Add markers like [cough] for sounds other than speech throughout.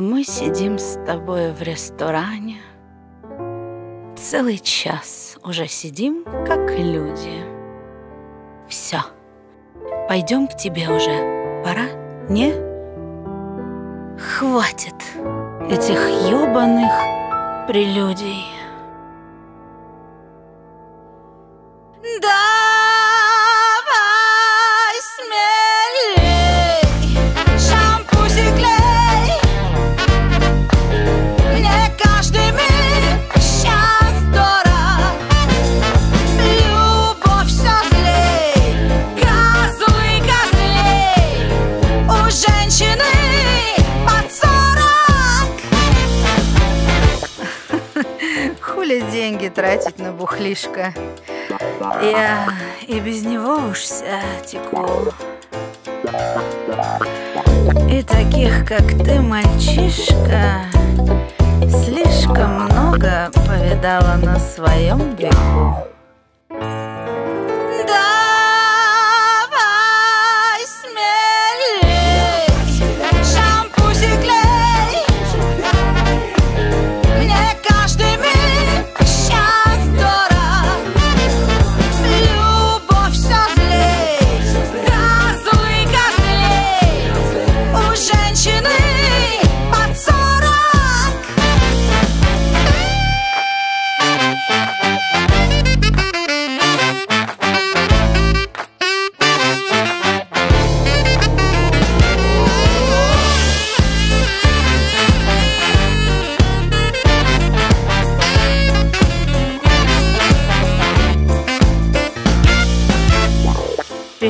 Мы сидим с тобой в ресторане. Целый час уже сидим, как люди. Все, пойдем к тебе уже. Пора? Не? Хватит этих ёбаных прелюдий. Хули деньги тратить на бухлишко? Я и без него уж вся теку. И таких, как ты, мальчишка, слишком много повидала на своем веку.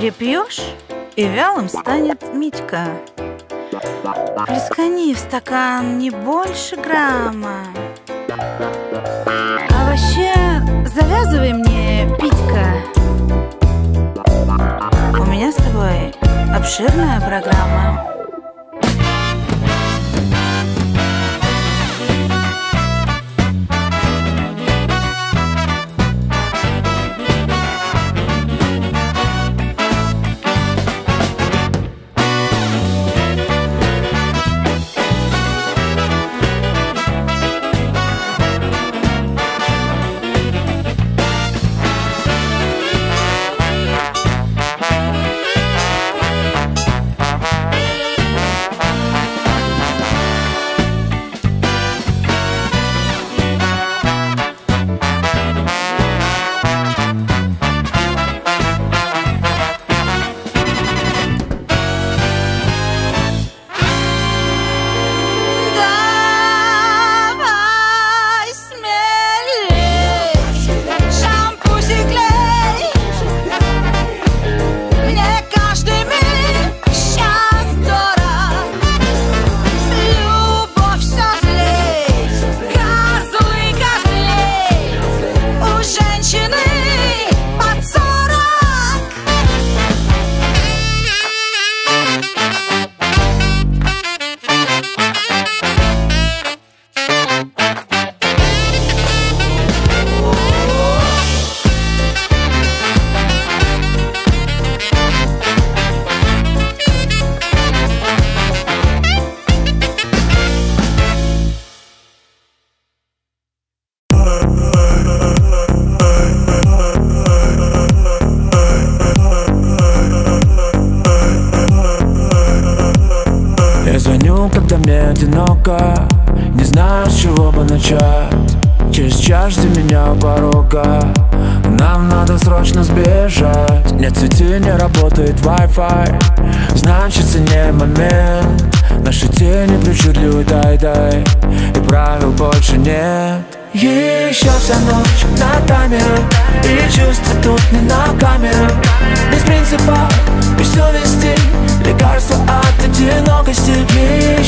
Перепьешь, и вялым станет Митька. Плескани в стакан не больше грамма. А вообще, завязывай мне, Питька. У меня с тобой обширная программа.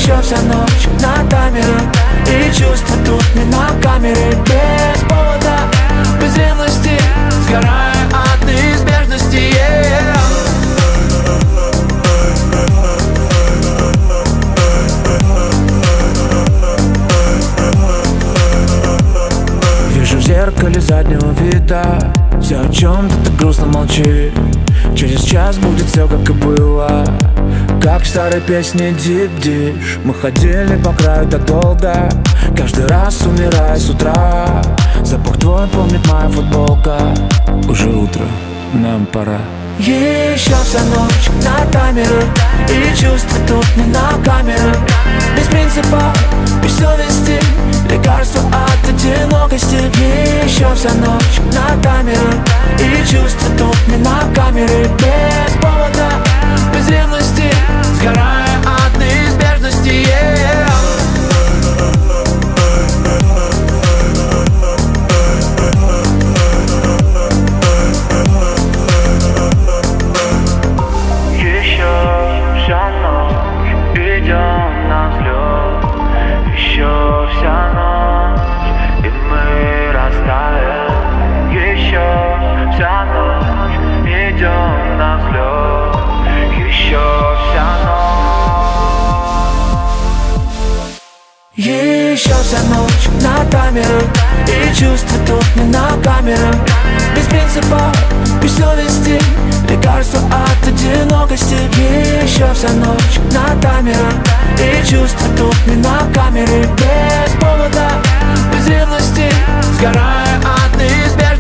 Еще вся ночь на таймере И чувства тут не на камере. Без повода, без ревности. Сгорая от неизбежности yeah. Вижу в зеркале заднего вида. Все о чем-то так грустно молчит Через час будет все как и было как в старой песне Дип Диш Мы ходили по краю так долго. Каждый раз умирая с утра. Запах твой помнит моя футболка. Уже утро, нам пора. Еще вся ночь на камеру. И чувства тут не на камеру. Без принципа, без совести. Лекарство от одинокости. Еще вся ночь на камеру. И чувства тут не на камере. Без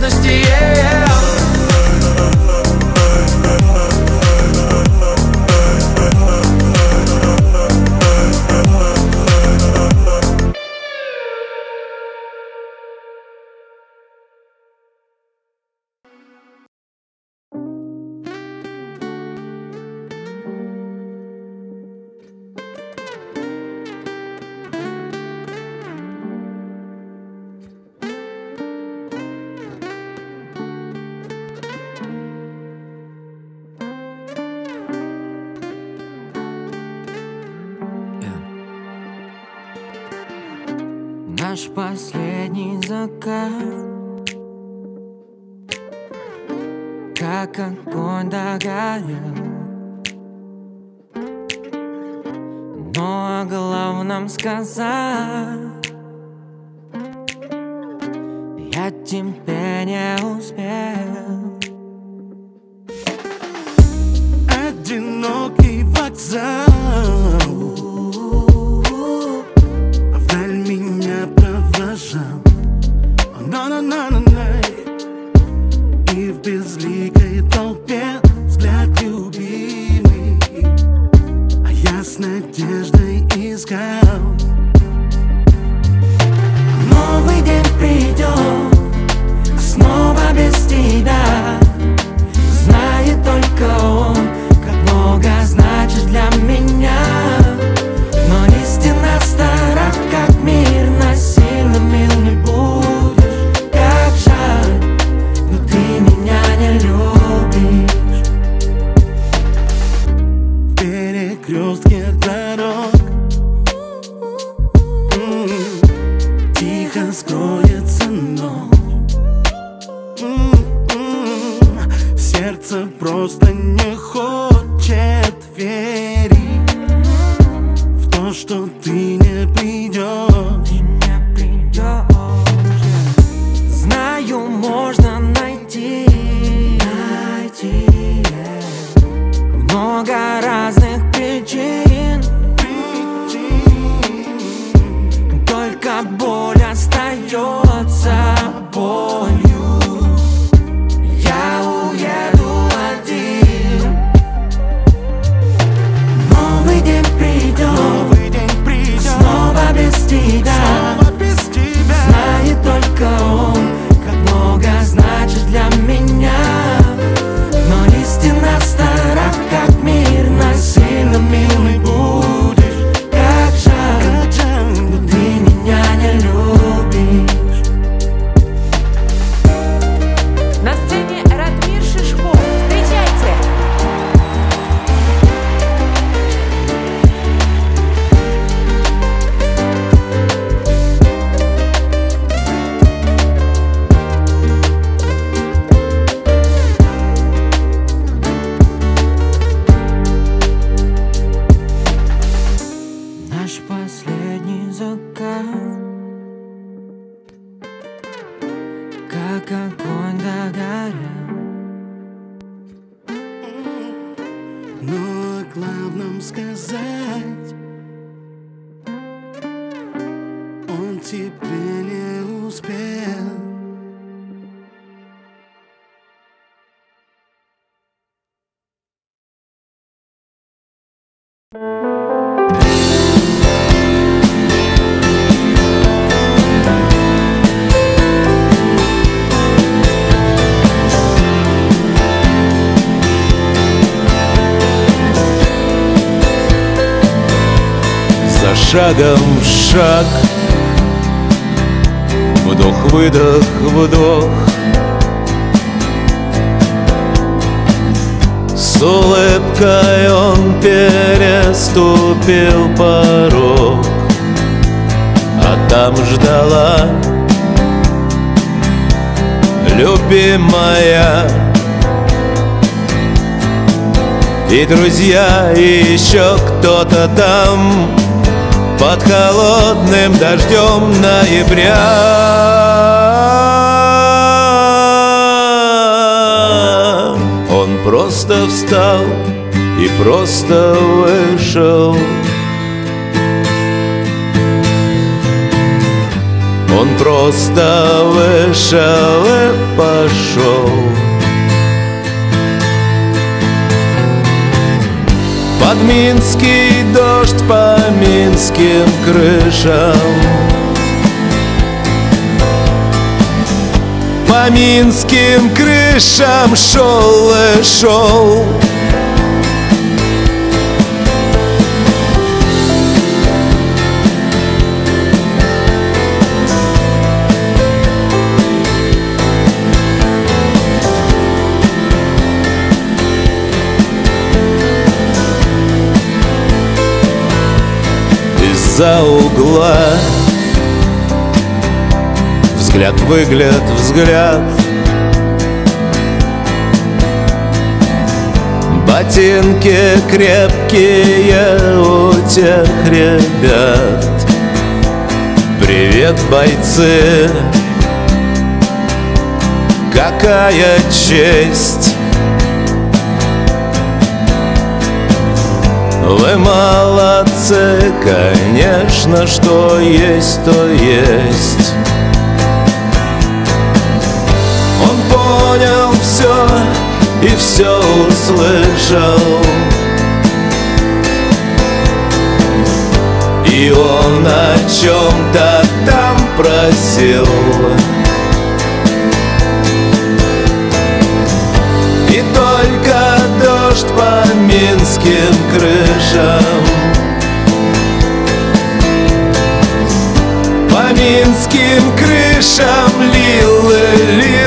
нежности yeah, yeah. глаза Я тебе не успел. Одинокий вокзал. Он тебе не успел. Шагом шаг Вдох-выдох, вдох. С улыбкой он переступил порог А там ждала Любимая. И друзья, и еще кто-то там под холодным дождем ноября. Он просто встал и просто вышел. Он просто вышел и пошел. Под минский дождь по минским крышам. По минским крышам шел и шел из-за угла. Взгляд, выгляд, взгляд. Ботинки крепкие у тех ребят. Привет, бойцы. Какая честь Вы молодцы, конечно, что есть, то есть. Он понял все и все услышал. И он о чем-то там просил. И только дождь минским крышам По минским крышам лил и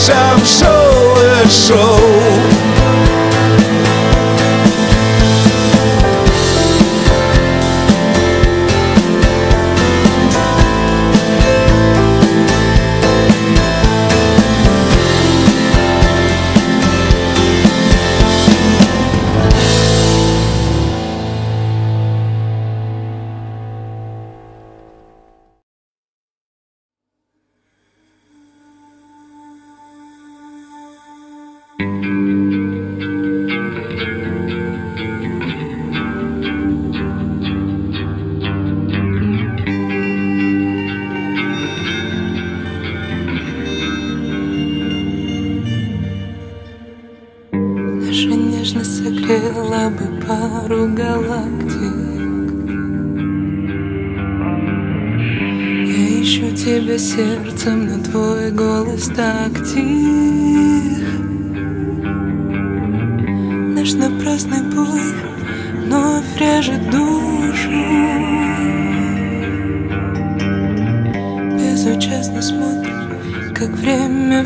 крышам шел и шел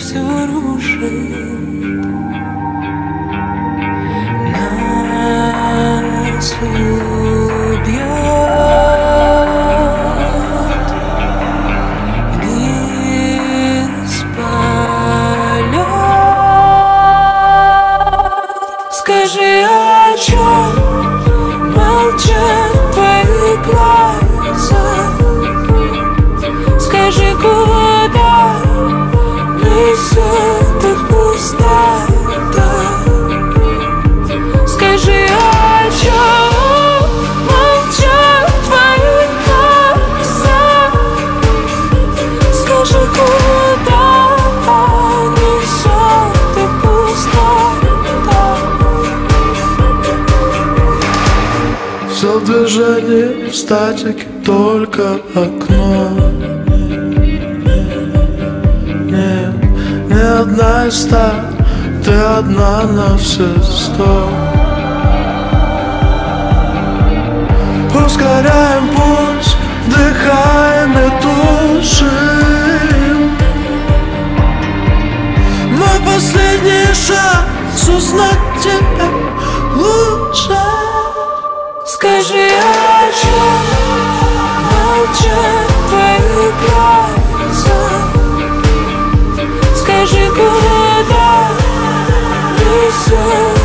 все рушит Все в статике, только окно. Нет, не одна из ста, ты одна на все сто. Ускоряем путь, вдыхаем и душим Мой последний шанс узнать тебя лучше Скажи, о чем молчат твои глаза? Скажи, куда несет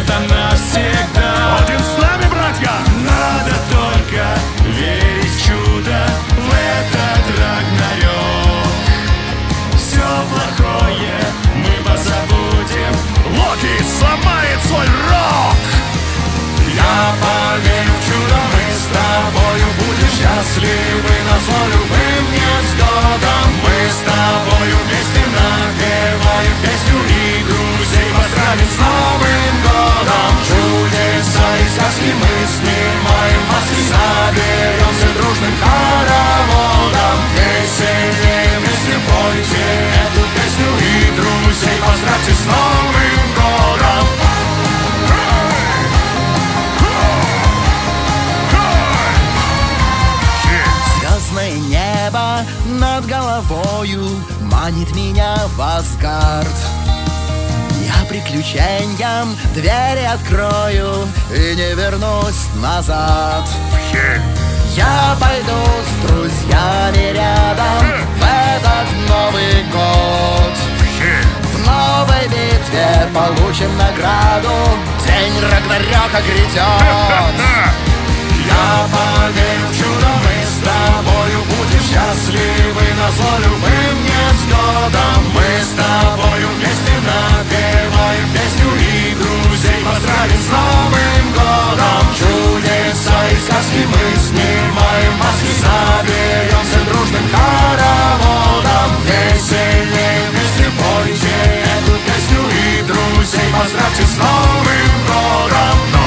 это навсегда. Один с нами, братья! Надо только верить в чудо В этот Рагнарёк. Все плохое мы позабудем. Локи сломает свой рок. Я поверю в чудо, мы с тобою будем счастливы. На зло любым невзгодам Мы с тобою вместе напеваем песню И поздравим с Новым годом. Чудеса и сказки мы снимаем маски Соберемся дружным хороводом. Веселее вместе пойте эту песню И друзей поздравьте с Новым годом. Звездное небо над головою Манит меня в Асгард Я приключениям двери открою И не вернусь назад. Я пойду с друзьями рядом В этот Новый год. В новой битве получим награду. День Рагнарёка грядет [laughs] Я поверю в чудо, мы с тобою будем счастливы На зло любым невзгодам. Мы с тобою вместе напеваем песню И друзей поздравим с Новым годом. Чудеса и сказки мы снимаем маски Соберемся дружным хороводом. Веселее вместе пойте эту песню И друзей поздравьте с Новым годом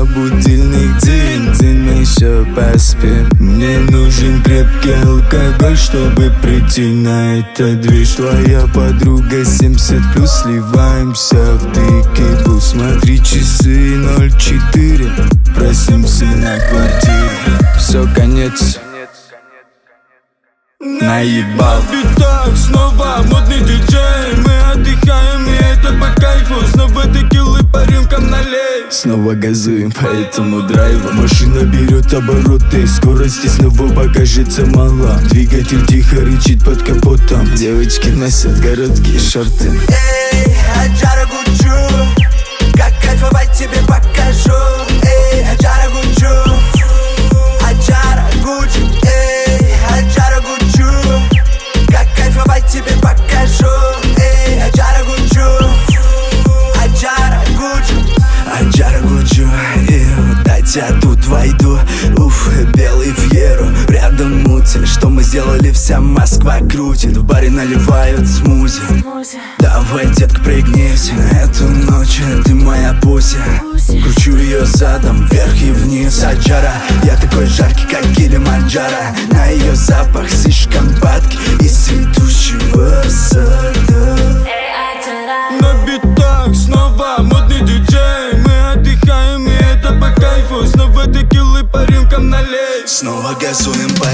утра будильник. День мы еще поспим. Мне нужен крепкий алкоголь, чтобы прийти на этот движ. Твоя подруга 70 плюс, сливаемся в дикий Смотри часы 04, просимся на квартире. Все, конец. Наебал. Битах снова модный диджей. Мы отдыхаем и это по кайфу. Снова текилы налей Снова газуем по этому драйву. Машина берет обороты Скорости снова покажется мало. Двигатель тихо рычит под капотом. Девочки носят короткие шорты. Эй, Аджара Гуджу Как кайфовать тебе покажу. Эй, Аджара Гуджу Я тут войду Уф, белый фьеру Рядом мути Что мы сделали, вся Москва крутит. В баре наливают смузи. Давай, детка, пригнись. На эту ночь ты моя пуся. Кручу ее задом вверх и вниз. Аджара, я такой жаркий, как Килиманджаро. На ее запах слишком падкий Из цветущего сада налей Снова газуем по